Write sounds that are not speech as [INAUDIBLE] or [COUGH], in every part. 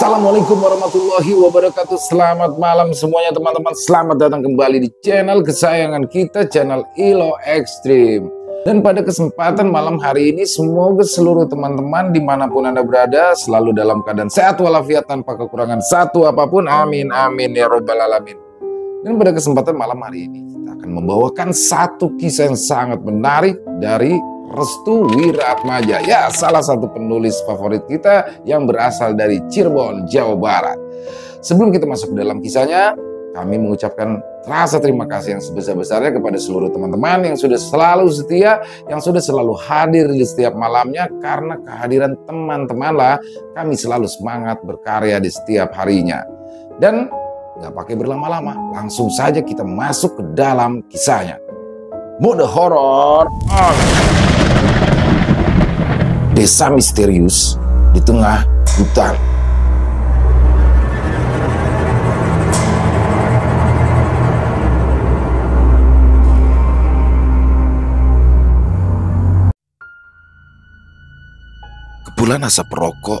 Assalamualaikum warahmatullahi wabarakatuh. Selamat malam semuanya teman-teman. Selamat datang kembali di channel kesayangan kita Channel ILO Extreme. Dan pada kesempatan malam hari ini Semoga seluruh teman-teman di mana pun anda berada Selalu dalam keadaan sehat walafiat Tanpa kekurangan satu apa pun. Amin amin ya robbal alamin. Dan pada kesempatan malam hari ini Kita akan membawakan satu kisah yang sangat menarik Dari Restu Wiratmaja. Ya, salah satu penulis favorit kita yang berasal dari Cirebon, Jawa Barat. Sebelum kita masuk ke dalam kisahnya, kami mengucapkan rasa terima kasih yang sebesar-besarnya kepada seluruh teman-teman yang sudah selalu setia, yang sudah selalu hadir di setiap malamnya, karena kehadiran teman-temanlah kami selalu semangat berkarya di setiap harinya. Dan nggak pakai berlama-lama, langsung saja kita masuk ke dalam kisahnya. Mode horor desa misterius di tengah hutan. Kepulan asap rokok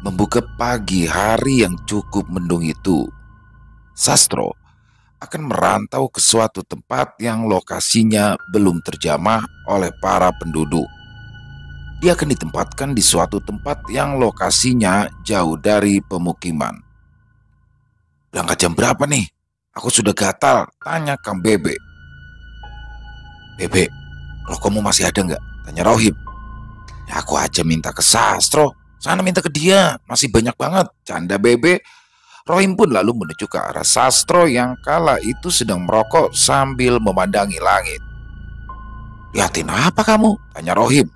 membuka pagi hari yang cukup mendung itu. Sastro akan merantau ke suatu tempat yang lokasinya belum terjamah oleh para penduduk dia akan ditempatkan di suatu tempat yang lokasinya jauh dari pemukiman. Berangkat jam berapa nih? Aku sudah gatal, tanya Kang Bebe. Bebe, rokokmu masih ada nggak? Tanya Rohim. Ya aku aja minta ke Sastro, sana minta ke dia, masih banyak banget. Canda Bebe. Rohim pun lalu menuju ke arah Sastro yang kala itu sedang merokok sambil memandangi langit. Lihatin apa kamu? Tanya Rohim.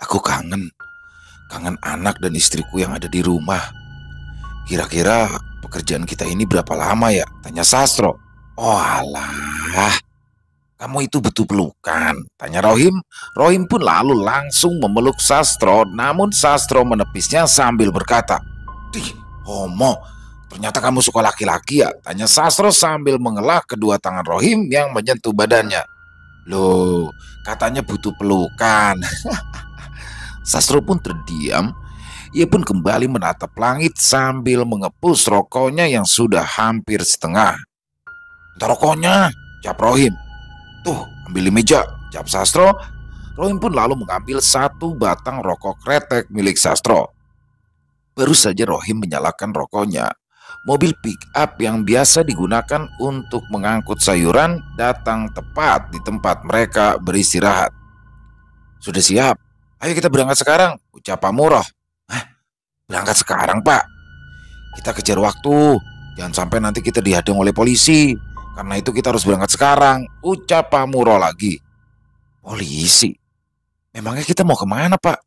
Aku kangen, kangen anak dan istriku yang ada di rumah. Kira-kira pekerjaan kita ini berapa lama ya? Tanya Sastro. Oh alah, kamu itu butuh pelukan. Tanya Rohim. Rohim pun lalu langsung memeluk Sastro, namun Sastro menepisnya sambil berkata, Dih, homo, ternyata kamu suka laki-laki ya? Tanya Sastro sambil mengelak kedua tangan Rohim yang menyentuh badannya. Loh, katanya butuh pelukan. [LAUGHS] Sastro pun terdiam. Ia pun kembali menatap langit sambil mengepus rokoknya yang sudah hampir setengah. Entah rokoknya, jawab Rohim. Tuh, ambil di meja, jawab Sastro. Rohim pun lalu mengambil satu batang rokok kretek milik Sastro. Baru saja Rohim menyalakan rokoknya, mobil pick up yang biasa digunakan untuk mengangkut sayuran datang tepat di tempat mereka beristirahat. Sudah siap, Ayo kita berangkat sekarang, ucap Pak Murah. Hah? Berangkat sekarang, Pak? Kita kejar waktu. Jangan sampai nanti kita dihadang oleh polisi. Karena itu kita harus berangkat sekarang, ucap Pak Murah lagi. Polisi? Memangnya kita mau ke mana, Pak?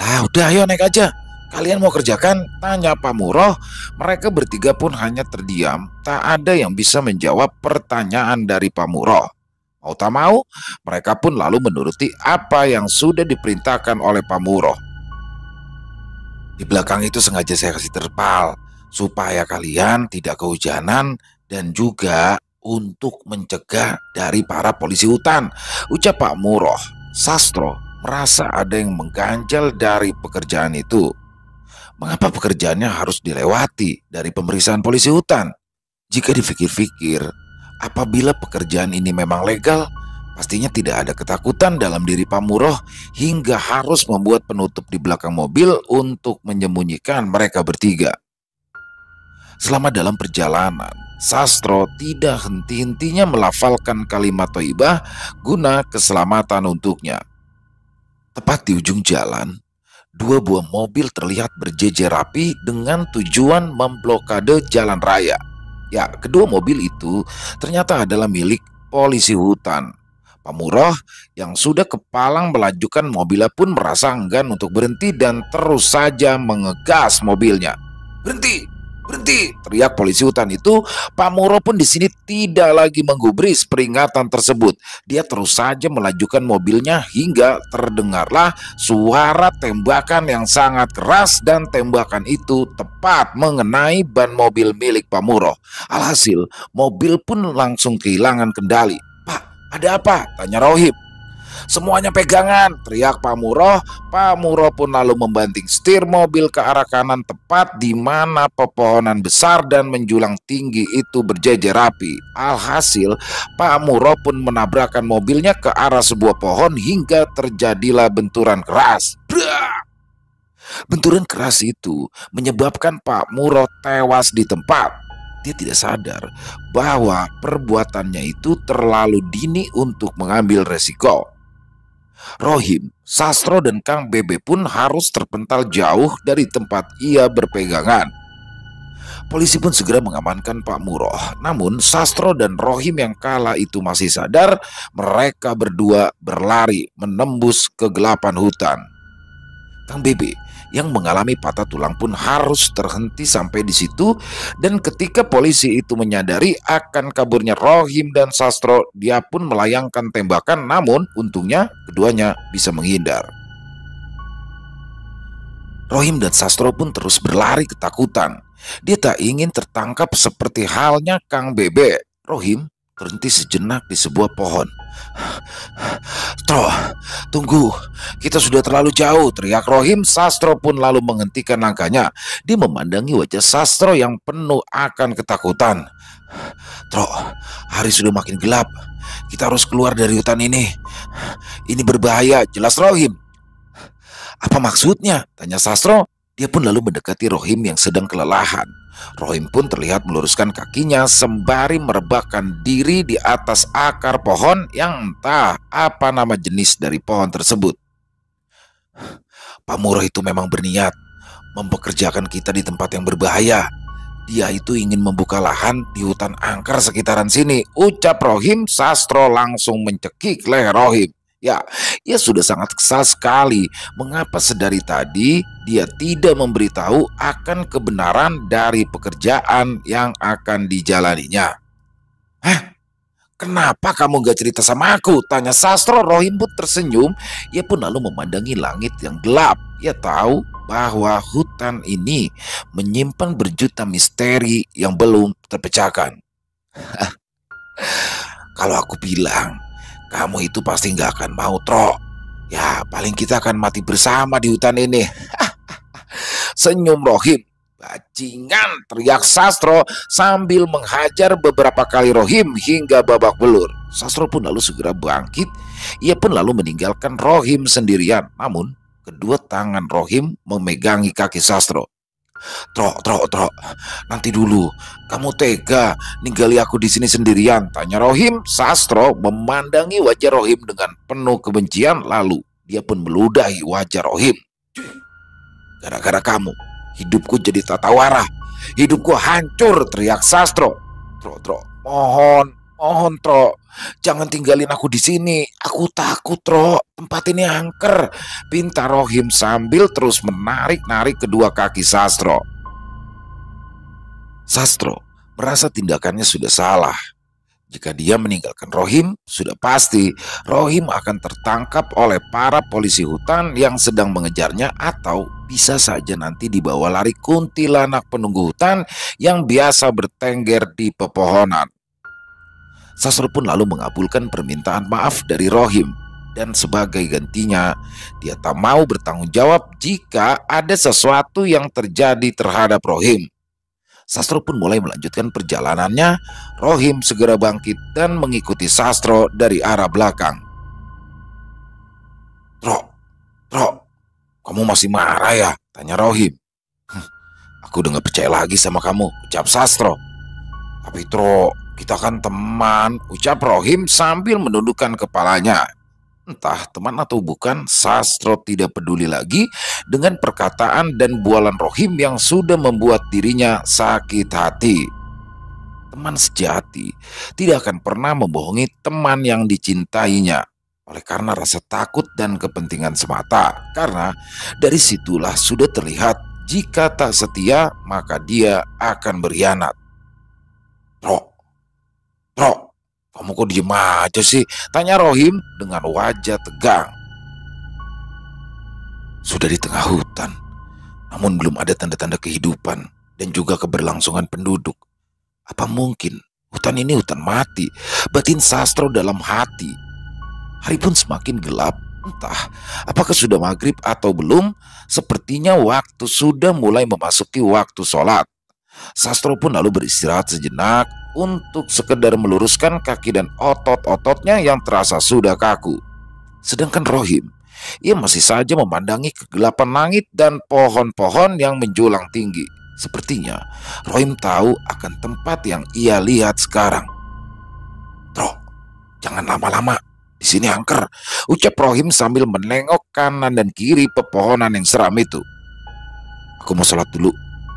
Lah, udah ayo naik aja. Kalian mau kerjakan? Tanya Pak Murah. Mereka bertiga pun hanya terdiam. Tak ada yang bisa menjawab pertanyaan dari Pak Murah. Mau tak mau, mereka pun lalu menuruti apa yang sudah diperintahkan oleh Pamuro. Di belakang itu sengaja saya kasih terpal, supaya kalian tidak kehujanan dan juga untuk mencegah dari para polisi hutan. Ucap Pak Muroh, Sastro merasa ada yang mengganjal dari pekerjaan itu. Mengapa pekerjaannya harus dilewati dari pemeriksaan polisi hutan? Jika dipikir-pikir, Apabila pekerjaan ini memang legal, pastinya tidak ada ketakutan dalam diri Pamuroh hingga harus membuat penutup di belakang mobil untuk menyembunyikan mereka bertiga. Selama dalam perjalanan, Sastro tidak henti-hentinya melafalkan kalimat toibah guna keselamatan untuknya. Tepat di ujung jalan, dua buah mobil terlihat berjejer rapi dengan tujuan memblokade jalan raya. Ya, kedua mobil itu ternyata adalah milik polisi hutan. Pamurah yang sudah kepalang melajukan mobilnya pun merasa enggan untuk berhenti dan terus saja mengegas mobilnya. Berhenti, Berhenti! Teriak polisi hutan itu. Pak Muro pun di sini tidak lagi menggubris peringatan tersebut. Dia terus saja melajukan mobilnya hingga terdengarlah suara tembakan yang sangat keras dan tembakan itu tepat mengenai ban mobil milik Pak Muro. Alhasil, mobil pun langsung kehilangan kendali. Pak, ada apa? Tanya Rohib. Semuanya pegangan, teriak Pak Muroh. Pak Muroh pun lalu membanting setir mobil ke arah kanan tepat di mana pepohonan besar dan menjulang tinggi itu berjejer rapi. Alhasil, Pak Muroh pun menabrakkan mobilnya ke arah sebuah pohon hingga terjadilah benturan keras. Benturan keras itu menyebabkan Pak Muroh tewas di tempat dia tidak sadar bahwa perbuatannya itu terlalu dini untuk mengambil resiko. Rohim, Sastro dan Kang Bebe pun harus terpental jauh dari tempat ia berpegangan. Polisi pun segera mengamankan Pak Muroh. Namun Sastro dan Rohim yang kala itu masih sadar, mereka berdua berlari menembus kegelapan hutan. Kang Bebe yang mengalami patah tulang pun harus terhenti sampai di situ. Dan ketika polisi itu menyadari akan kaburnya Rohim dan Sastro dia pun melayangkan tembakan. Namun untungnya keduanya bisa menghindar. Rohim dan Sastro pun terus berlari ketakutan. Dia tak ingin tertangkap seperti halnya Kang Bebe Rohim berhenti sejenak di sebuah pohon Tro, tunggu, kita sudah terlalu jauh, teriak Rohim. Sastro pun lalu menghentikan langkahnya. Dia memandangi wajah Sastro yang penuh akan ketakutan. Tro, hari sudah makin gelap. Kita harus keluar dari hutan ini. Ini berbahaya, jelas Rohim. Apa maksudnya? Tanya Sastro. Dia pun lalu mendekati Rohim yang sedang kelelahan. Rohim pun terlihat meluruskan kakinya sembari merebahkan diri di atas akar pohon yang entah apa nama jenis dari pohon tersebut. Pak Murah itu memang berniat mempekerjakan kita di tempat yang berbahaya. Dia itu ingin membuka lahan di hutan angker sekitaran sini. Ucap Rohim, Sastro langsung mencekik leher Rohim. Ya, ia sudah sangat kesal sekali. Mengapa sedari tadi dia tidak memberitahu akan kebenaran dari pekerjaan yang akan dijalaninya? Hah? Kenapa kamu gak cerita sama aku? Tanya Sastro Rohim pun tersenyum. Ia pun lalu memandangi langit yang gelap. Ia tahu bahwa hutan ini menyimpan berjuta misteri yang belum terpecahkan. [LAUGHS] Kalau aku bilang kamu itu pasti nggak akan mau, Tro. Ya, paling kita akan mati bersama di hutan ini. [LAUGHS] Senyum Rohim. Bajingan, teriak Sastro sambil menghajar beberapa kali Rohim hingga babak belur. Sastro pun lalu segera bangkit. Ia pun lalu meninggalkan Rohim sendirian. Namun, kedua tangan Rohim memegangi kaki Sastro. Tro, tro, tro, nanti dulu. Kamu tega ninggali aku di sini sendirian? Tanya Rohim. Sastro memandangi wajah Rohim dengan penuh kebencian. Lalu dia pun meludahi wajah Rohim. Gara-gara kamu, hidupku jadi tatawara. Hidupku hancur, teriak Sastro. Tro, tro, mohon, mohon, tro. Jangan tinggalin aku di sini. Aku takut, Tro. Tempat ini angker. Pinta Rohim sambil terus menarik-narik kedua kaki Sastro. Sastro merasa tindakannya sudah salah. Jika dia meninggalkan Rohim, sudah pasti Rohim akan tertangkap oleh para polisi hutan yang sedang mengejarnya atau bisa saja nanti dibawa lari kuntilanak penunggu hutan yang biasa bertengger di pepohonan. Sastro pun lalu mengabulkan permintaan maaf dari Rohim dan sebagai gantinya dia tak mau bertanggung jawab jika ada sesuatu yang terjadi terhadap Rohim. Sastro pun mulai melanjutkan perjalanannya. Rohim segera bangkit dan mengikuti Sastro dari arah belakang. Tro, Tro, kamu masih marah ya? Tanya Rohim. Aku udah gak percaya lagi sama kamu, ucap Sastro. Tapi Tro, kita kan teman, ucap Rohim sambil menundukkan kepalanya. Entah teman atau bukan, Sastro tidak peduli lagi dengan perkataan dan bualan Rohim yang sudah membuat dirinya sakit hati. Teman sejati tidak akan pernah membohongi teman yang dicintainya oleh karena rasa takut dan kepentingan semata. Karena dari situlah sudah terlihat jika tak setia maka dia akan berkhianat. Roh, Tro, kamu kok diem aja sih? Tanya Rohim dengan wajah tegang. Sudah di tengah hutan, namun belum ada tanda-tanda kehidupan dan juga keberlangsungan penduduk. Apa mungkin hutan ini hutan mati? Batin sastro dalam hati. Hari pun semakin gelap. Entah apakah sudah maghrib atau belum. Sepertinya waktu sudah mulai memasuki waktu sholat. Sastro pun lalu beristirahat sejenak untuk sekedar meluruskan kaki dan otot-ototnya yang terasa sudah kaku. Sedangkan Rohim, ia masih saja memandangi kegelapan langit dan pohon-pohon yang menjulang tinggi. Sepertinya Rohim tahu akan tempat yang ia lihat sekarang. Tro, jangan lama-lama. Di sini angker, ucap Rohim sambil menengok kanan dan kiri pepohonan yang seram itu. Aku mau sholat dulu.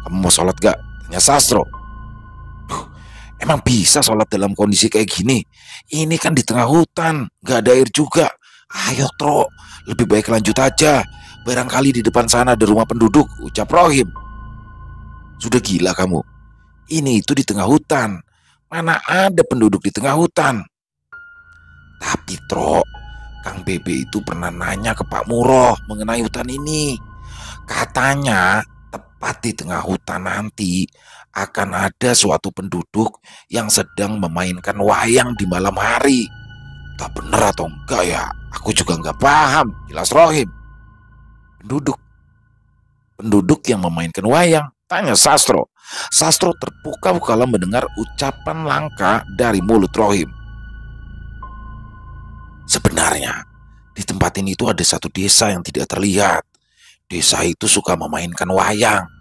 Kamu mau sholat gak? Tanya Sastro. Duh, emang bisa sholat dalam kondisi kayak gini? Ini kan di tengah hutan, gak ada air juga. Ayo Tro, lebih baik lanjut aja. Barangkali di depan sana ada rumah penduduk, ucap Rohim. Sudah gila kamu. Ini itu di tengah hutan. Mana ada penduduk di tengah hutan? Tapi Tro, Kang Bebe itu pernah nanya ke Pak Muro mengenai hutan ini. Katanya di tengah hutan nanti akan ada suatu penduduk yang sedang memainkan wayang di malam hari. Tak benar atau enggak ya? Aku juga enggak paham. Jelas Rohim. Penduduk. Penduduk yang memainkan wayang. Tanya Sastro. Sastro terpukau kalau mendengar ucapan langka dari mulut Rohim. Sebenarnya, di tempat ini itu ada satu desa yang tidak terlihat. Desa itu suka memainkan wayang.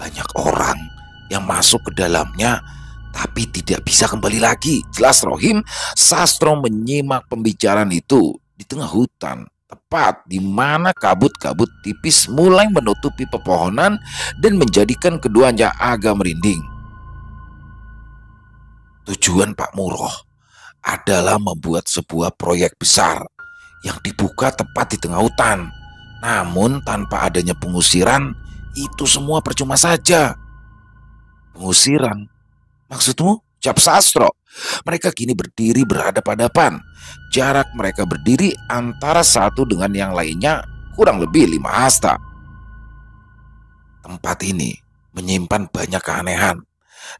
Banyak orang yang masuk ke dalamnya tapi tidak bisa kembali lagi. Jelas Rohim, Sastro menyimak pembicaraan itu di tengah hutan, tepat di mana kabut-kabut tipis mulai menutupi pepohonan dan menjadikan keduanya agak merinding. Tujuan Pak Muroh adalah membuat sebuah proyek besar yang dibuka tepat di tengah hutan. Namun tanpa adanya pengusiran, itu semua percuma saja. Pengusiran? Maksudmu? Cap sastro. Mereka kini berdiri berhadapan-hadapan. Jarak mereka berdiri antara satu dengan yang lainnya kurang lebih lima hasta. Tempat ini menyimpan banyak keanehan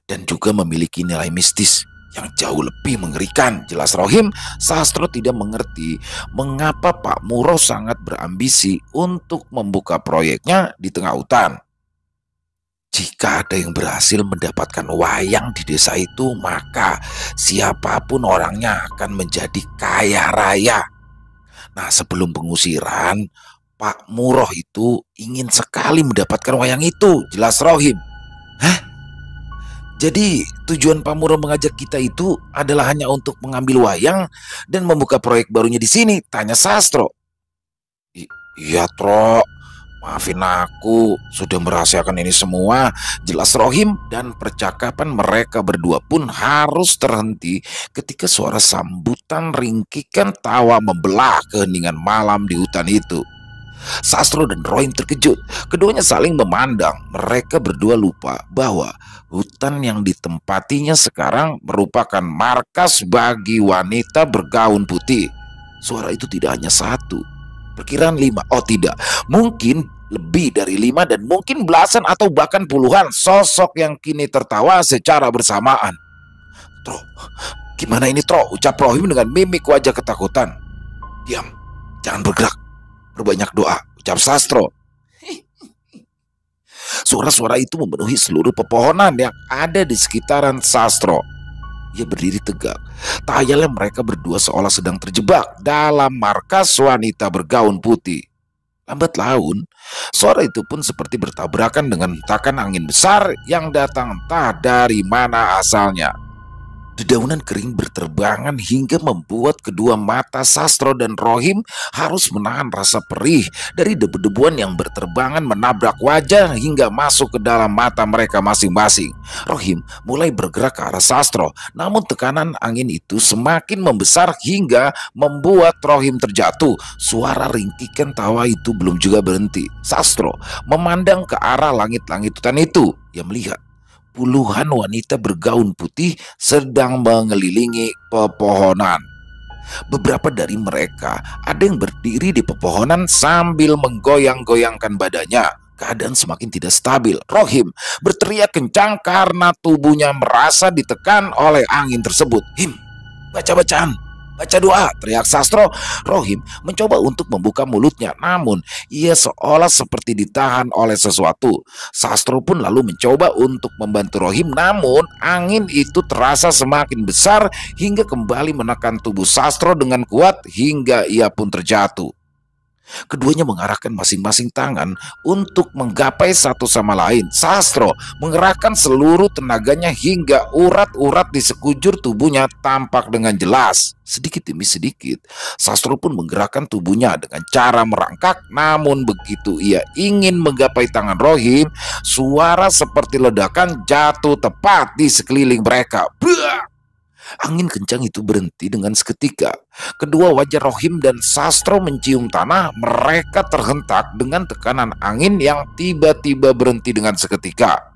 dan juga memiliki nilai mistis yang jauh lebih mengerikan. Jelas Rohim, Sastro tidak mengerti mengapa Pak Muro sangat berambisi untuk membuka proyeknya di tengah hutan. Jika ada yang berhasil mendapatkan wayang di desa itu, maka siapa pun orangnya akan menjadi kaya raya. Nah, sebelum pengusiran, Pak Muroh itu ingin sekali mendapatkan wayang itu, jelas Rohim. Hah? Jadi tujuan Pak Muro mengajak kita itu adalah hanya untuk mengambil wayang dan membuka proyek barunya di sini, tanya Sastro. iya Tro, maafin aku sudah merahasiakan ini semua. Jelas Rohim dan percakapan mereka berdua pun harus terhenti ketika suara sambutan ringkikan tawa membelah keheningan malam di hutan itu. Sastro dan Rohim terkejut. Keduanya saling memandang. Mereka berdua lupa bahwa hutan yang ditempatinya sekarang merupakan markas bagi wanita bergaun putih. Suara itu tidak hanya satu. Perkiraan lima. Oh tidak. Mungkin lebih dari lima dan mungkin belasan atau bahkan puluhan sosok yang kini tertawa secara bersamaan. Tro, gimana ini Tro? Ucap Rohim dengan mimik wajah ketakutan. Diam, jangan bergerak. Berbanyak doa, ucap sastro. Suara-suara itu memenuhi seluruh pepohonan yang ada di sekitaran sastro. Ia berdiri tegak. Tayalnya mereka berdua seolah sedang terjebak dalam markas wanita bergaun putih. Lambat laun, suara itu pun seperti bertabrakan dengan hentakan angin besar yang datang entah dari mana asalnya. Dedaunan kering berterbangan hingga membuat kedua mata Sastro dan Rohim harus menahan rasa perih dari debu-debuan yang berterbangan menabrak wajah hingga masuk ke dalam mata mereka masing-masing. Rohim mulai bergerak ke arah Sastro, namun tekanan angin itu semakin membesar hingga membuat Rohim terjatuh. Suara ringkikan tawa itu belum juga berhenti. Sastro memandang ke arah langit-langit hutan itu. Ia melihat puluhan wanita bergaun putih sedang mengelilingi pepohonan. Beberapa dari mereka ada yang berdiri di pepohonan sambil menggoyang-goyangkan badannya. Keadaan semakin tidak stabil. Rohim berteriak kencang karena tubuhnya merasa ditekan oleh angin tersebut. Him, baca bacaan. Baca doa, teriak Sastro. Rohim mencoba untuk membuka mulutnya, namun ia seolah seperti ditahan oleh sesuatu. Sastro pun lalu mencoba untuk membantu Rohim, namun angin itu terasa semakin besar hingga kembali menekan tubuh Sastro dengan kuat hingga ia pun terjatuh. Keduanya mengarahkan masing-masing tangan untuk menggapai satu sama lain. Sastro mengerahkan seluruh tenaganya hingga urat-urat di sekujur tubuhnya tampak dengan jelas. Sedikit demi sedikit, Sastro pun menggerakkan tubuhnya dengan cara merangkak. Namun begitu ia ingin menggapai tangan Rohim, suara seperti ledakan jatuh tepat di sekeliling mereka. Buah! Angin kencang itu berhenti dengan seketika. Kedua wajah Rohim dan Sastro mencium tanah. Mereka terhentak dengan tekanan angin yang tiba-tiba berhenti dengan seketika.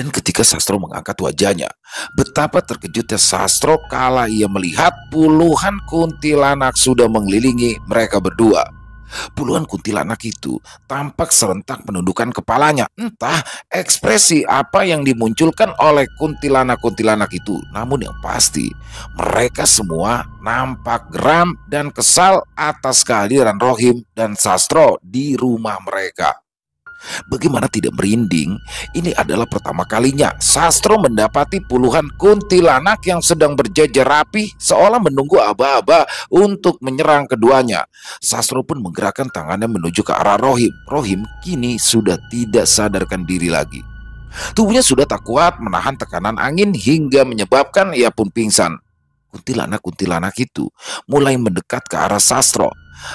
Dan ketika Sastro mengangkat wajahnya, betapa terkejutnya Sastro kala ia melihat puluhan kuntilanak sudah mengelilingi mereka berdua. Puluhan kuntilanak itu tampak serentak menundukkan kepalanya. Entah ekspresi apa yang dimunculkan oleh kuntilanak-kuntilanak itu. Namun yang pasti, mereka semua nampak geram dan kesal atas kehadiran Rohim dan Sastro di rumah mereka. Bagaimana tidak merinding? Ini adalah pertama kalinya Sastro mendapati puluhan kuntilanak yang sedang berjajar rapi seolah menunggu aba-aba untuk menyerang keduanya. Sastro pun menggerakkan tangannya menuju ke arah Rohim. Rohim kini sudah tidak sadarkan diri lagi. Tubuhnya sudah tak kuat menahan tekanan angin hingga menyebabkan ia pun pingsan. Kuntilanak-kuntilanak itu mulai mendekat ke arah Sastro.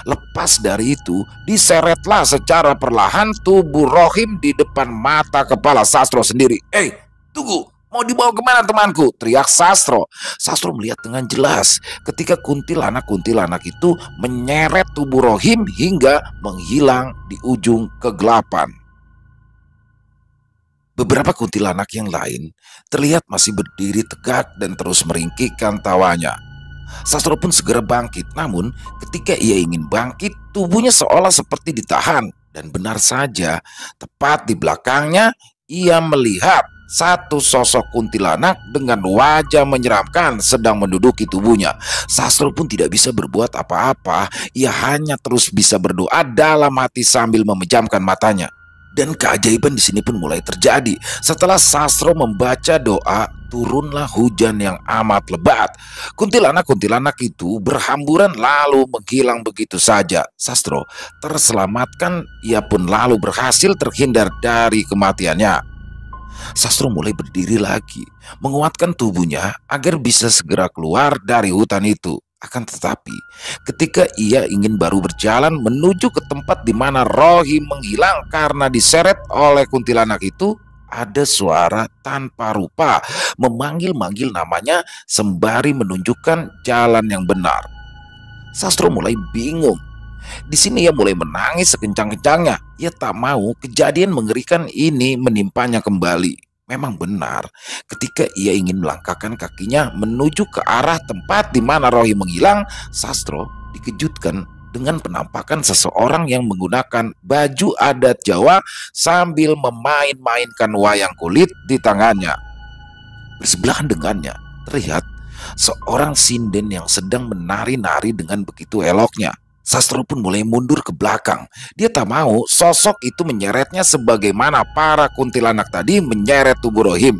Lepas dari itu, diseretlah secara perlahan tubuh Rohim di depan mata kepala Sastro sendiri. Eh, tunggu, mau dibawa ke mana temanku? Teriak Sastro. Sastro melihat dengan jelas ketika kuntilanak-kuntilanak itu menyeret tubuh Rohim hingga menghilang di ujung kegelapan. Beberapa kuntilanak yang lain terlihat masih berdiri tegak dan terus meringkikkan tawanya. Sastro pun segera bangkit, namun ketika ia ingin bangkit, tubuhnya seolah seperti ditahan. Dan benar saja, tepat di belakangnya, ia melihat satu sosok kuntilanak dengan wajah menyeramkan sedang menduduki tubuhnya. Sastro pun tidak bisa berbuat apa-apa, ia hanya terus bisa berdoa dalam hati sambil memejamkan matanya. Dan keajaiban di sini pun mulai terjadi. Setelah Sastro membaca doa, turunlah hujan yang amat lebat. Kuntilanak-kuntilanak itu berhamburan lalu menghilang begitu saja. Sastro terselamatkan, ia pun lalu berhasil terhindar dari kematiannya. Sastro mulai berdiri lagi, menguatkan tubuhnya agar bisa segera keluar dari hutan itu. Akan tetapi, ketika ia ingin baru berjalan menuju ke tempat di mana Rohim menghilang karena diseret oleh kuntilanak itu, ada suara tanpa rupa memanggil-manggil namanya sembari menunjukkan jalan yang benar. Sastro mulai bingung. Di sini ia mulai menangis sekencang-kencangnya. Ia tak mau kejadian mengerikan ini menimpanya kembali. Memang benar, ketika ia ingin melangkahkan kakinya menuju ke arah tempat di mana Rohi menghilang, Sastro dikejutkan dengan penampakan seseorang yang menggunakan baju adat Jawa sambil memain-mainkan wayang kulit di tangannya. Bersebelahan dengannya, terlihat seorang sinden yang sedang menari-nari dengan begitu eloknya. Sastro pun mulai mundur ke belakang. Dia tak mau sosok itu menyeretnya sebagaimana para kuntilanak tadi menyeret tubuh Rohim.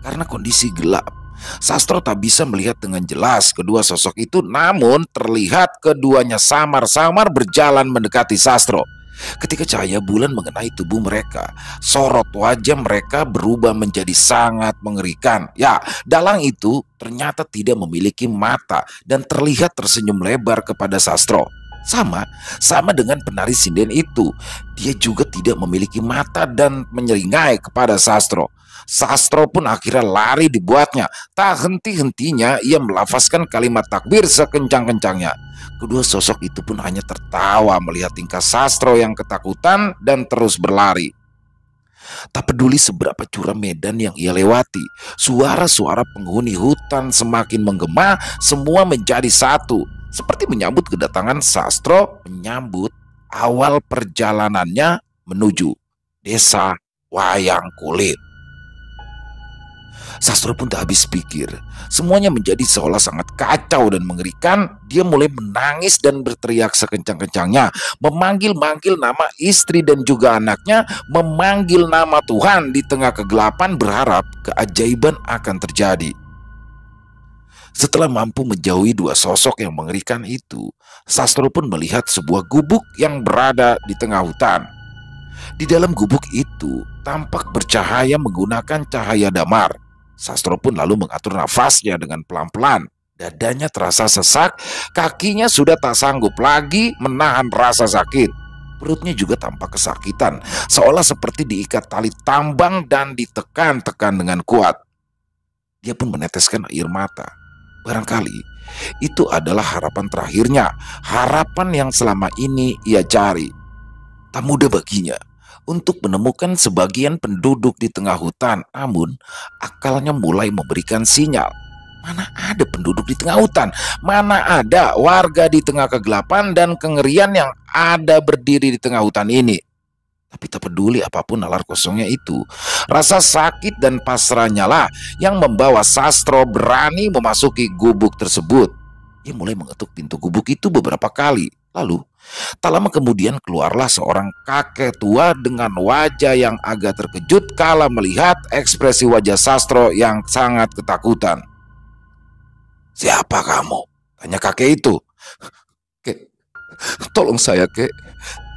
Karena kondisi gelap, Sastro tak bisa melihat dengan jelas kedua sosok itu namun terlihat keduanya samar-samar berjalan mendekati Sastro. Ketika cahaya bulan mengenai tubuh mereka, sorot wajah mereka berubah menjadi sangat mengerikan. Ya, dalang itu ternyata tidak memiliki mata dan terlihat tersenyum lebar kepada Sastro. Sama, sama dengan penari sinden itu. Dia juga tidak memiliki mata dan menyeringai kepada Sastro. Sastro pun akhirnya lari dibuatnya. Tak henti-hentinya ia melafazkan kalimat takbir sekencang-kencangnya. Kedua sosok itu pun hanya tertawa melihat tingkah Sastro yang ketakutan dan terus berlari. Tak peduli seberapa curam medan yang ia lewati, suara-suara penghuni hutan semakin menggema, semua menjadi satu seperti menyambut kedatangan Sastro menyambut awal perjalanannya menuju desa Wayang Kulit. Sastro pun tak habis pikir. Semuanya menjadi seolah sangat kacau dan mengerikan. Dia mulai menangis dan berteriak sekencang-kencangnya. Memanggil-manggil nama istri dan juga anaknya. Memanggil nama Tuhan di tengah kegelapan berharap keajaiban akan terjadi. Setelah mampu menjauhi dua sosok yang mengerikan itu, Sastro pun melihat sebuah gubuk yang berada di tengah hutan. Di dalam gubuk itu tampak bercahaya menggunakan cahaya damar. Sastro pun lalu mengatur nafasnya dengan pelan-pelan. Dadanya terasa sesak, kakinya sudah tak sanggup lagi menahan rasa sakit. Perutnya juga tampak kesakitan, seolah seperti diikat tali tambang dan ditekan-tekan dengan kuat. Dia pun meneteskan air mata. Barangkali itu adalah harapan terakhirnya, harapan yang selama ini ia cari. Tak mudah baginya untuk menemukan sebagian penduduk di tengah hutan. Namun, akalnya mulai memberikan sinyal. Mana ada penduduk di tengah hutan? Mana ada warga di tengah kegelapan dan kengerian yang ada berdiri di tengah hutan ini? Tapi tak peduli apa pun nalar kosongnya itu, rasa sakit dan pasrahnya lah yang membawa Sastro berani memasuki gubuk tersebut. Ia mulai mengetuk pintu gubuk itu beberapa kali. Lalu Tak lama kemudian keluarlah seorang kakek tua dengan wajah yang agak terkejut kala melihat ekspresi wajah Sastro yang sangat ketakutan. Siapa kamu? Tanya kakek itu. Kek, tolong saya kek.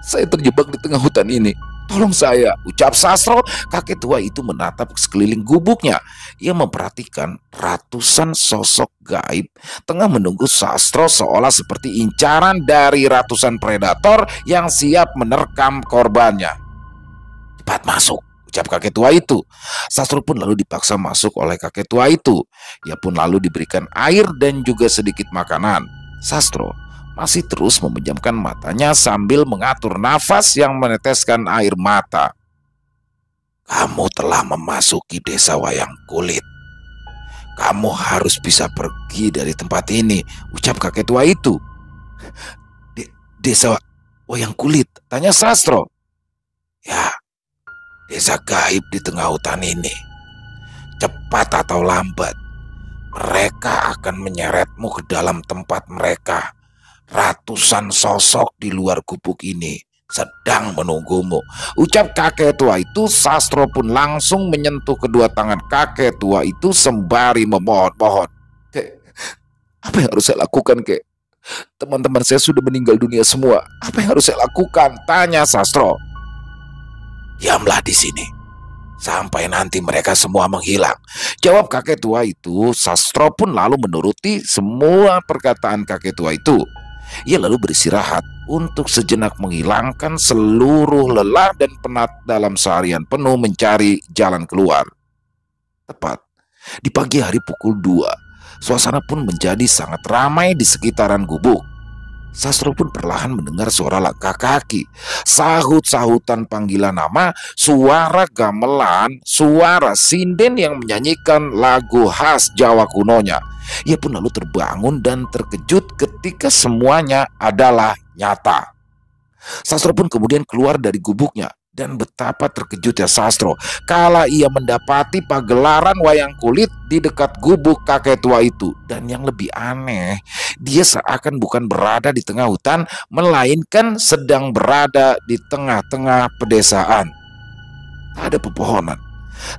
Saya terjebak di tengah hutan ini. Tolong saya, ucap Sastro. Kakek tua itu menatap sekeliling gubuknya. Ia memperhatikan ratusan sosok gaib tengah menunggu Sastro seolah seperti incaran dari ratusan predator yang siap menerkam korbannya. Cepat masuk, ucap kakek tua itu. Sastro pun lalu dipaksa masuk oleh kakek tua itu. Ia pun lalu diberikan air dan juga sedikit makanan. Sastro masih terus memejamkan matanya sambil mengatur nafas yang meneteskan air mata. Kamu telah memasuki desa wayang kulit. Kamu harus bisa pergi dari tempat ini, ucap kakek tua itu. De desa wayang kulit, tanya Sastro. Ya, desa gaib di tengah hutan ini. Cepat atau lambat, mereka akan menyeretmu ke dalam tempat mereka Ratusan sosok di luar gubuk ini sedang menunggumu. Ucap kakek tua itu, Sastro pun langsung menyentuh kedua tangan kakek tua itu sembari memohon-mohon. Kek, apa yang harus saya lakukan, kek? Teman-teman saya sudah meninggal dunia semua. Apa yang harus saya lakukan? Tanya Sastro. Diamlah di sini. Sampai nanti mereka semua menghilang. Jawab kakek tua itu, Sastro pun lalu menuruti semua perkataan kakek tua itu. Ia lalu beristirahat untuk sejenak menghilangkan seluruh lelah dan penat dalam seharian penuh mencari jalan keluar. Tepat di pagi hari pukul 2, suasana pun menjadi sangat ramai di sekitaran gubuk. Sastro pun perlahan mendengar suara langkah kaki, sahut-sahutan panggilan nama, suara gamelan, suara sinden yang menyanyikan lagu khas Jawa kunonya. Ia pun lalu terbangun dan terkejut ketika semuanya adalah nyata. Sastro pun kemudian keluar dari gubuknya dan betapa terkejutnya Sastro kala ia mendapati pagelaran wayang kulit di dekat gubuk kakek tua itu. Dan yang lebih aneh, dia seakan bukan berada di tengah hutan, melainkan sedang berada di tengah-tengah pedesaan. Tak ada pepohonan,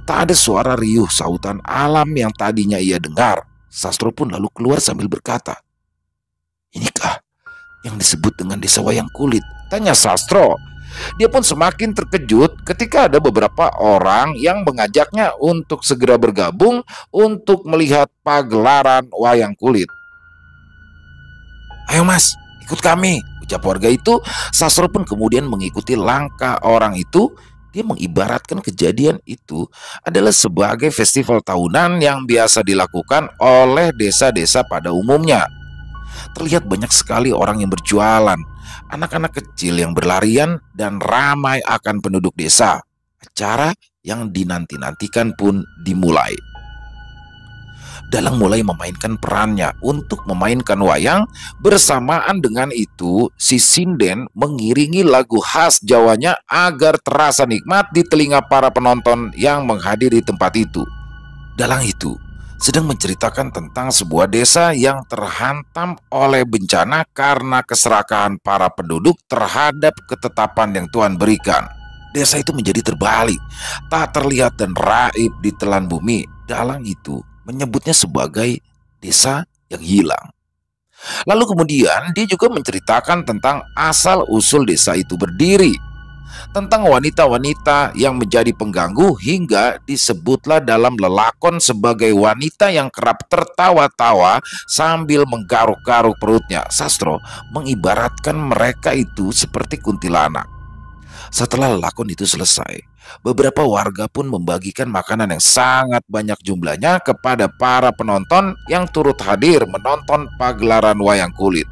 tak ada suara riuh sautan alam yang tadinya ia dengar. Sastro pun lalu keluar sambil berkata, Inikah yang disebut dengan desa wayang kulit? Tanya Sastro. Dia pun semakin terkejut ketika ada beberapa orang yang mengajaknya untuk segera bergabung untuk melihat pagelaran wayang kulit. Ayo mas, ikut kami, ucap warga itu. Sastro pun kemudian mengikuti langkah orang itu dia mengibaratkan kejadian itu adalah sebagai festival tahunan yang biasa dilakukan oleh desa-desa pada umumnya. Terlihat banyak sekali orang yang berjualan, anak-anak kecil yang berlarian, dan ramai akan penduduk desa. Acara yang dinanti-nantikan pun dimulai. Dalang mulai memainkan perannya untuk memainkan wayang. Bersamaan dengan itu, si Sinden mengiringi lagu khas Jawanya agar terasa nikmat di telinga para penonton yang menghadiri tempat itu. Dalang itu sedang menceritakan tentang sebuah desa yang terhantam oleh bencana karena keserakahan para penduduk terhadap ketetapan yang Tuhan berikan. Desa itu menjadi terbalik, tak terlihat dan raib di telan bumi. Dalang itu menyebutnya sebagai desa yang hilang. Lalu kemudian dia juga menceritakan tentang asal-usul desa itu berdiri tentang wanita-wanita yang menjadi pengganggu hingga disebutlah dalam lelakon sebagai wanita yang kerap tertawa-tawa sambil menggaruk-garuk perutnya. Sastro mengibaratkan mereka itu seperti kuntilanak. Setelah lelakon itu selesai, beberapa warga pun membagikan makanan yang sangat banyak jumlahnya kepada para penonton yang turut hadir menonton pagelaran wayang kulit.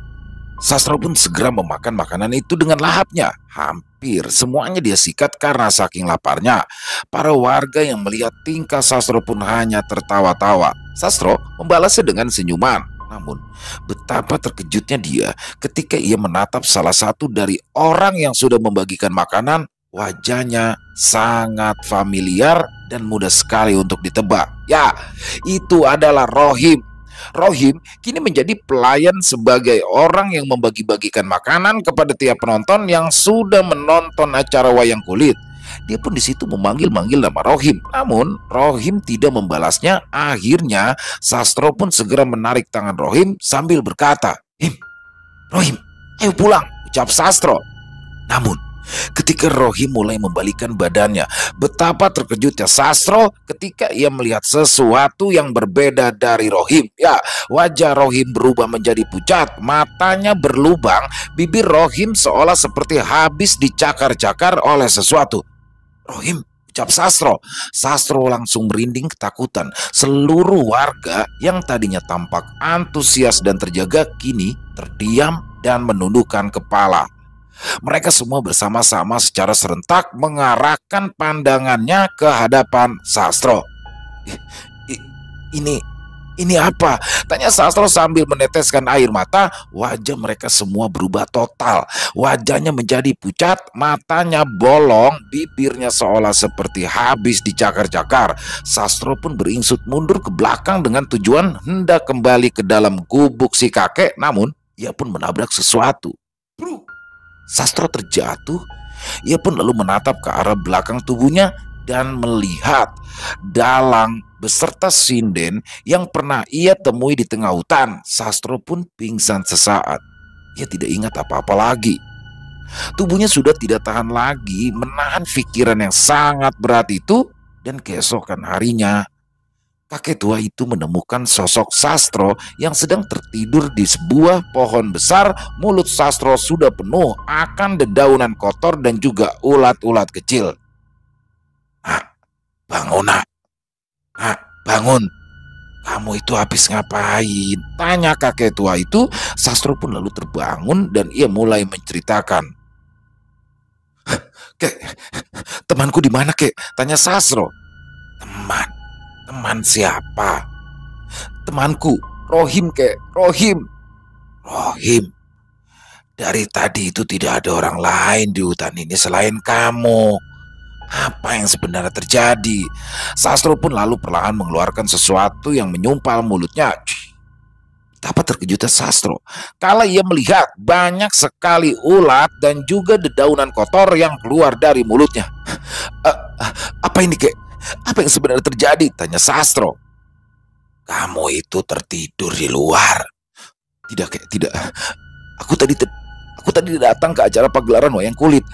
Sastro pun segera memakan makanan itu dengan lahapnya. Hampir semuanya dia sikat karena saking laparnya. Para warga yang melihat tingkah Sastro pun hanya tertawa-tawa. Sastro membalasnya dengan senyuman. Namun, betapa terkejutnya dia ketika ia menatap salah satu dari orang yang sudah membagikan makanan. Wajahnya sangat familiar dan mudah sekali untuk ditebak. Ya, itu adalah Rohim Rohim kini menjadi pelayan sebagai orang yang membagi-bagikan makanan kepada tiap penonton yang sudah menonton acara wayang kulit. Dia pun di situ memanggil-manggil nama Rohim. Namun Rohim tidak membalasnya. Akhirnya Sastro pun segera menarik tangan Rohim sambil berkata, "Him, Rohim, ayo pulang," ucap Sastro. Namun Ketika Rohim mulai membalikan badannya, betapa terkejutnya Sastro ketika ia melihat sesuatu yang berbeda dari Rohim. Ya, wajah Rohim berubah menjadi pucat, matanya berlubang, bibir Rohim seolah seperti habis dicakar-cakar oleh sesuatu. Rohim, ucap Sastro. Sastro langsung merinding ketakutan. Seluruh warga yang tadinya tampak antusias dan terjaga kini terdiam dan menundukkan kepala. Mereka semua bersama-sama secara serentak mengarahkan pandangannya ke hadapan Sastro. Ini ini apa? Tanya Sastro sambil meneteskan air mata. Wajah mereka semua berubah total. Wajahnya menjadi pucat, matanya bolong, bibirnya seolah seperti habis dicakar-cakar. Sastro pun beringsut mundur ke belakang dengan tujuan hendak kembali ke dalam gubuk si kakek. Namun, ia pun menabrak sesuatu. Sastro terjatuh. Ia pun lalu menatap ke arah belakang tubuhnya dan melihat dalang beserta sinden yang pernah ia temui di tengah hutan. Sastro pun pingsan sesaat. Ia tidak ingat apa-apa lagi. Tubuhnya sudah tidak tahan lagi menahan pikiran yang sangat berat itu dan keesokan harinya kakek tua itu menemukan sosok Sastro yang sedang tertidur di sebuah pohon besar. Mulut Sastro sudah penuh akan dedaunan kotor dan juga ulat-ulat kecil. Nak, bangun nak. Nak, bangun. Kamu itu habis ngapain? Tanya kakek tua itu. Sastro pun lalu terbangun dan ia mulai menceritakan. Kek, temanku di mana kek? Tanya Sastro. Teman, Teman siapa? Temanku, Rohim kek, Rohim. Rohim. Dari tadi itu tidak ada orang lain di hutan ini selain kamu. Apa yang sebenarnya terjadi? Sastro pun lalu perlahan mengeluarkan sesuatu yang menyumpal mulutnya. Betapa terkejutnya Sastro kala ia melihat banyak sekali ulat dan juga dedaunan kotor yang keluar dari mulutnya. Uh, uh, apa ini kek? Apa yang sebenarnya terjadi? Tanya Sastro. Kamu itu tertidur di luar. Tidak, kayak tidak. Aku tadi aku tadi datang ke acara pagelaran wayang kulit.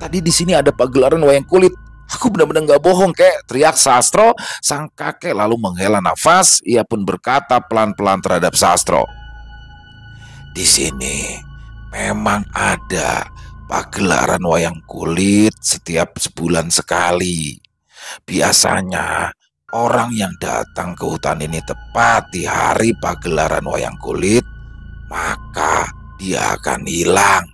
Tadi di sini ada pagelaran wayang kulit. Aku benar-benar nggak bohong, kek. Teriak Sastro. Sang kakek lalu menghela nafas. Ia pun berkata pelan-pelan terhadap Sastro. Di sini memang ada pagelaran wayang kulit setiap sebulan sekali. Biasanya orang yang datang ke hutan ini tepat di hari pagelaran wayang kulit, maka dia akan hilang.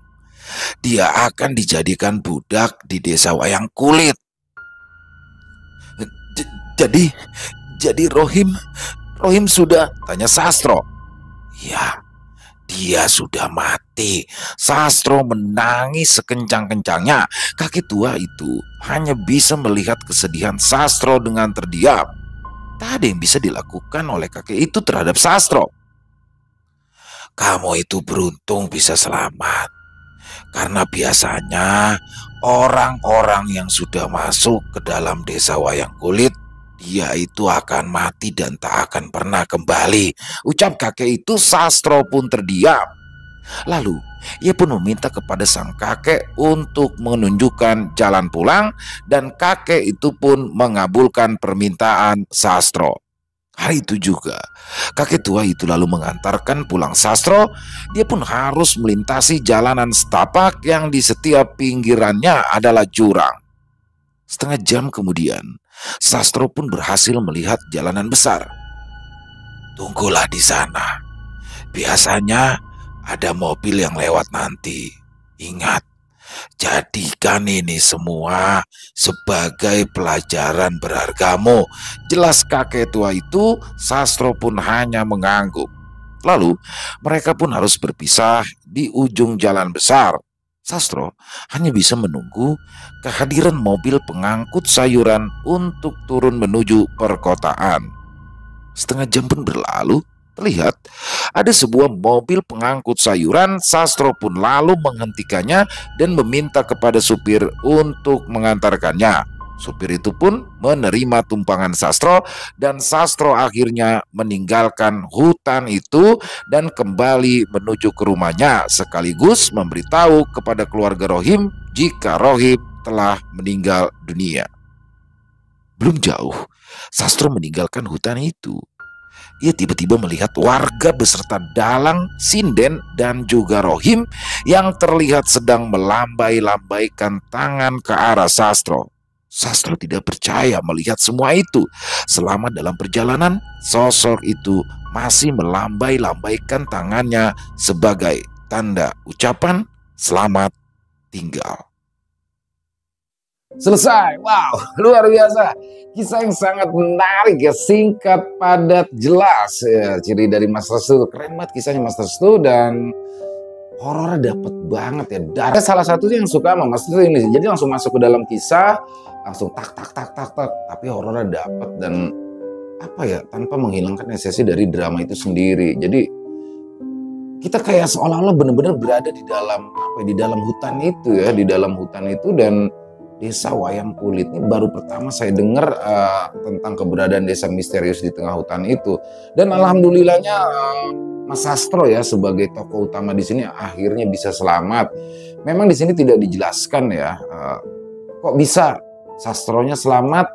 Dia akan dijadikan budak di desa wayang kulit. J jadi, jadi Rohim, Rohim sudah tanya Sastro. Ya, dia sudah mati. Sastro menangis sekencang-kencangnya. Kakek tua itu hanya bisa melihat kesedihan Sastro dengan terdiam. tak ada yang bisa dilakukan oleh kakek itu terhadap Sastro. Kamu itu beruntung bisa selamat. Karena biasanya orang-orang yang sudah masuk ke dalam desa wayang kulit dia itu akan mati dan tak akan pernah kembali. Ucap kakek itu Sastro pun terdiam. Lalu ia pun meminta kepada sang kakek untuk menunjukkan jalan pulang dan kakek itu pun mengabulkan permintaan Sastro. Hari itu juga, kakek tua itu lalu mengantarkan pulang Sastro. Dia pun harus melintasi jalanan setapak yang di setiap pinggirannya adalah jurang. Setengah jam kemudian, Sastro pun berhasil melihat jalanan besar. Tunggulah di sana. Biasanya ada mobil yang lewat nanti. Ingat, Jadikan ini semua sebagai pelajaran berhargamu. Jelas kakek tua itu, Sastro pun hanya mengangguk. Lalu mereka pun harus berpisah di ujung jalan besar. Sastro hanya bisa menunggu kehadiran mobil pengangkut sayuran untuk turun menuju perkotaan. Setengah jam pun berlalu, Terlihat ada sebuah mobil pengangkut sayuran, Sastro pun lalu menghentikannya dan meminta kepada supir untuk mengantarkannya. Supir itu pun menerima tumpangan Sastro dan Sastro akhirnya meninggalkan hutan itu dan kembali menuju ke rumahnya sekaligus memberitahu kepada keluarga Rohim jika Rohim telah meninggal dunia. Belum jauh, Sastro meninggalkan hutan itu ia tiba-tiba melihat warga beserta dalang, sinden, dan juga rohim yang terlihat sedang melambai-lambaikan tangan ke arah Sastro. Sastro tidak percaya melihat semua itu. Selama dalam perjalanan, sosok itu masih melambai-lambaikan tangannya sebagai tanda ucapan selamat tinggal. Selesai. Wow, [LAUGHS] luar biasa. Kisah yang sangat menarik ya, singkat, padat, jelas. Ya, ciri dari Mas Restu keren banget kisahnya Mas Restu dan horornya dapet banget ya. Ada salah satu yang suka sama Mas Restu ini. Jadi langsung masuk ke dalam kisah, langsung tak tak tak tak tak. Tapi horornya dapet dan apa ya tanpa menghilangkan esensi dari drama itu sendiri. Jadi kita kayak seolah-olah benar-benar berada di dalam apa ya, di dalam hutan itu ya, di dalam hutan itu dan desa wayang kulit ini baru pertama saya dengar uh, tentang keberadaan desa misterius di tengah hutan itu dan alhamdulillahnya uh, Mas Sastro ya sebagai tokoh utama di sini akhirnya bisa selamat. Memang di sini tidak dijelaskan ya uh, kok bisa Sastronya selamat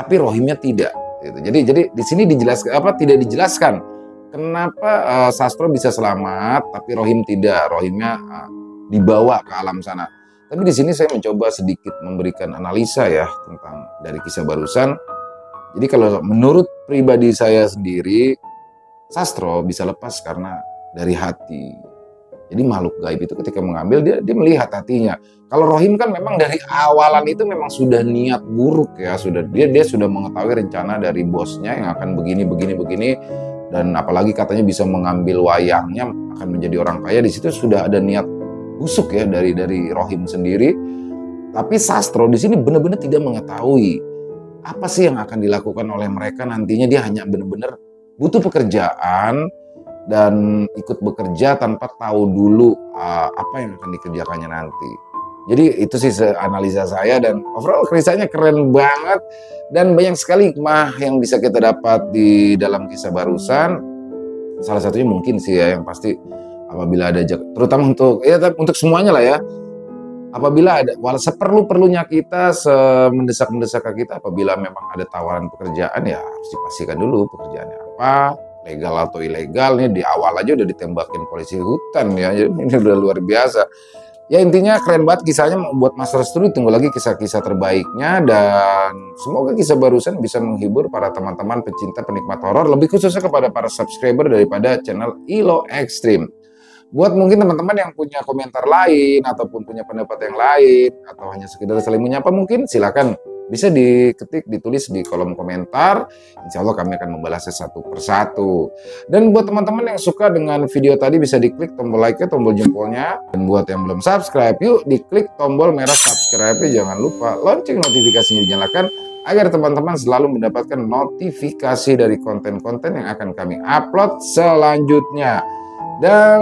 tapi rohimnya tidak. Gitu. Jadi jadi di sini dijelaskan apa tidak dijelaskan kenapa uh, Sastro bisa selamat tapi rohim tidak rohimnya uh, dibawa ke alam sana. Tapi di sini saya mencoba sedikit memberikan analisa ya tentang dari kisah barusan. Jadi kalau menurut pribadi saya sendiri, sastro bisa lepas karena dari hati. Jadi makhluk gaib itu ketika mengambil dia dia melihat hatinya. Kalau rohim kan memang dari awalan itu memang sudah niat buruk ya, sudah dia dia sudah mengetahui rencana dari bosnya yang akan begini begini begini dan apalagi katanya bisa mengambil wayangnya akan menjadi orang kaya di situ sudah ada niat busuk ya dari dari Rohim sendiri. Tapi Sastro di sini benar-benar tidak mengetahui apa sih yang akan dilakukan oleh mereka nantinya dia hanya benar-benar butuh pekerjaan dan ikut bekerja tanpa tahu dulu uh, apa yang akan dikerjakannya nanti. Jadi itu sih analisa saya dan overall kisahnya keren banget dan banyak sekali hikmah yang bisa kita dapat di dalam kisah barusan. Salah satunya mungkin sih ya yang pasti apabila ada terutama untuk ya untuk semuanya lah ya. Apabila ada walau seperlu perlunya kita semendesak mendesak kita apabila memang ada tawaran pekerjaan ya harus dipastikan dulu pekerjaannya apa legal atau ilegal. Nih di awal aja udah ditembakin polisi hutan ya. [LAUGHS] Ini udah luar biasa. Ya intinya keren banget kisahnya buat Mas Restu tunggu lagi kisah-kisah terbaiknya dan semoga kisah barusan bisa menghibur para teman-teman pecinta penikmat horor lebih khususnya kepada para subscriber daripada channel Ilo Extreme buat mungkin teman-teman yang punya komentar lain ataupun punya pendapat yang lain atau hanya sekedar saling menyapa mungkin silakan. Bisa diketik ditulis di kolom komentar. Insya Allah kami akan membalasnya satu persatu. Dan buat teman-teman yang suka dengan video tadi bisa diklik tombol like nya tombol jempolnya. Dan buat yang belum subscribe yuk diklik tombol merah subscribe nya jangan lupa lonceng notifikasinya dinyalakan agar teman-teman selalu mendapatkan notifikasi dari konten-konten yang akan kami upload selanjutnya. Dan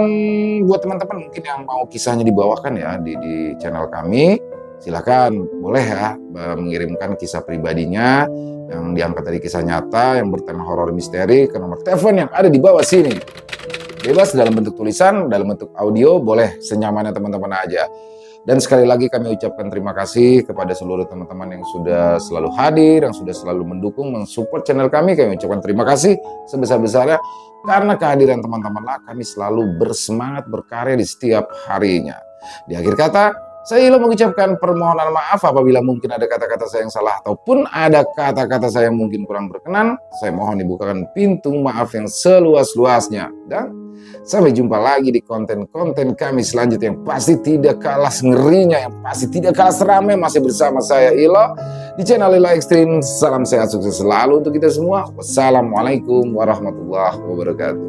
buat teman-teman mungkin yang mau kisahnya dibawakan ya di, di channel kami, silakan boleh ya mengirimkan kisah pribadinya yang diangkat dari kisah nyata yang bertema horor misteri ke nomor telepon yang ada di bawah sini. Bebas dalam bentuk tulisan, dalam bentuk audio, boleh senyamannya teman-teman aja. Dan sekali lagi kami ucapkan terima kasih kepada seluruh teman-teman yang sudah selalu hadir, yang sudah selalu mendukung, mensupport channel kami. Kami ucapkan terima kasih sebesar-besarnya karena kehadiran teman-teman lah kami selalu bersemangat berkarya di setiap harinya. Di akhir kata, saya Ilo mengucapkan permohonan maaf apabila mungkin ada kata-kata saya yang salah ataupun ada kata-kata saya yang mungkin kurang berkenan. Saya mohon dibukakan pintu maaf yang seluas-luasnya. Dan Sampai jumpa lagi di konten-konten kami selanjutnya yang pasti tidak kalah ngerinya, yang pasti tidak kalah seramai masih bersama saya Ilo di channel Ilo Extreme. Salam sehat sukses selalu untuk kita semua. Wassalamualaikum warahmatullahi wabarakatuh.